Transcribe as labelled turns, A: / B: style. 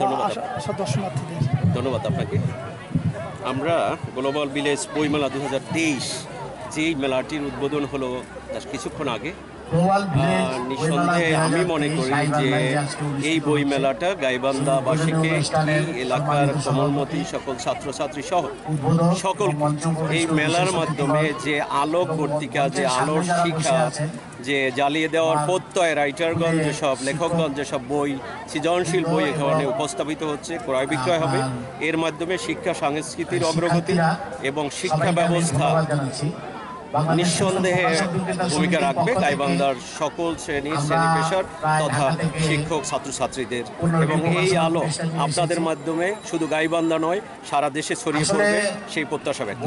A: ধন্যবাদ
B: দর্শনার্থীদের।
A: ধন্যবাদ আপনাকে। আমরা গ্লোবাল ভিলেজ বইমেলা দু হাজার তেইশ যেই মেলাটির উদ্বোধন হলো কিছুক্ষণ আগে নিঃসন্দেহে আমি মনে করি যে এই বই মেলাটা গাইবান্ধাবাসীকে এলাকার কমলমতি সকল ছাত্রছাত্রী সহ সকল এই মেলার মাধ্যমে যে আলোক পত্রিকা যে আলোর শিক্ষা যে জ্বালিয়ে দেওয়ার প্রত্যয় রাইটারগঞ্জ যেসব লেখকগঞ্জ যেসব বই সৃজনশীল বই এখানে উপস্থাপিত হচ্ছে ক্রয় বিক্রয় হবে। এর মাধ্যমে শিক্ষা সংস্কৃতির অগ্রগতি এবং শিক্ষা ব্যবস্থা নিঃসন্দেহে ভূমিকা রাখবে গাইবান্ধার সকল শ্রেণির শ্রেণি পেশার তথা শিক্ষক ছাত্রছাত্রীদের। এবং এই আলো আপনাদের মাধ্যমে শুধু গাইবান্ধা নয় সারা দেশে ছড়িয়ে পড়বে সেই প্রত্যাশা ব্যক্ত।